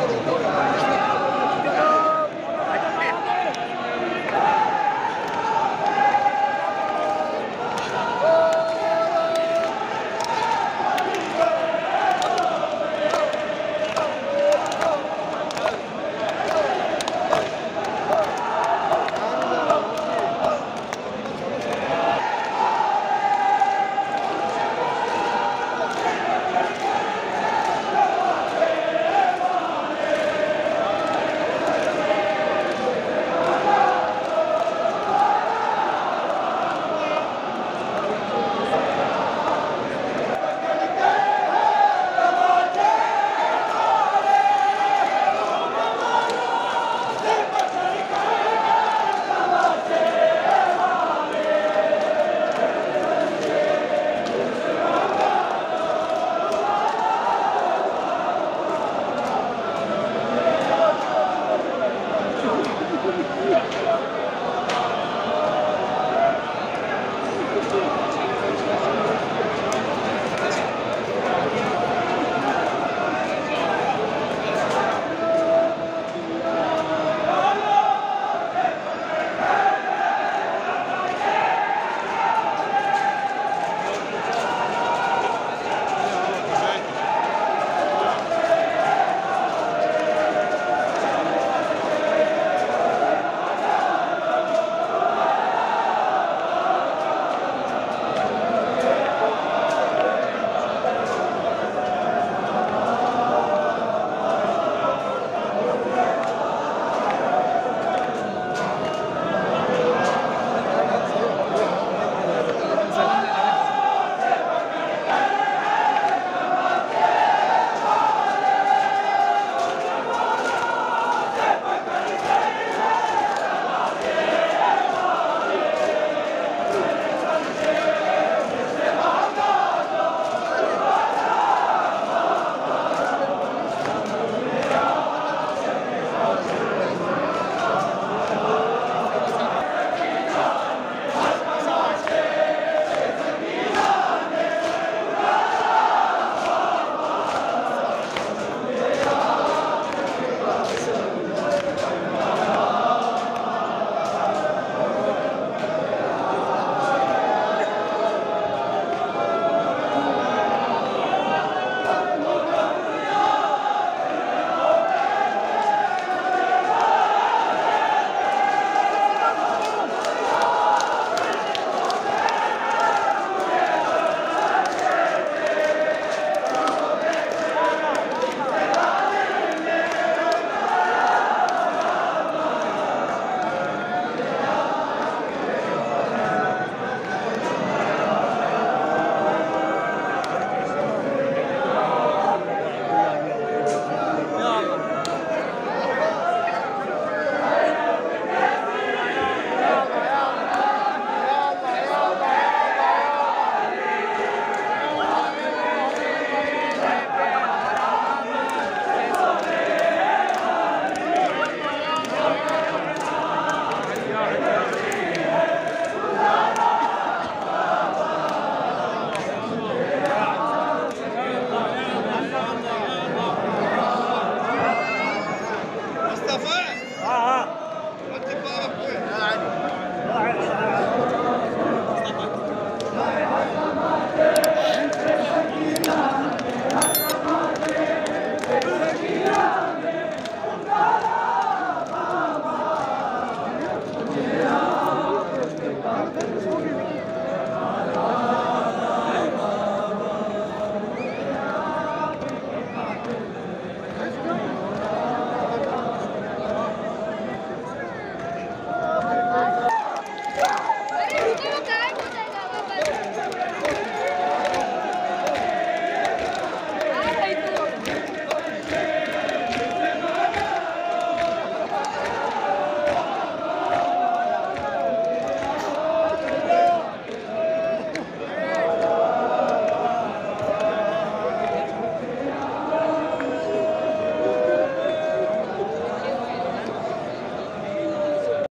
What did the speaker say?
Gracias.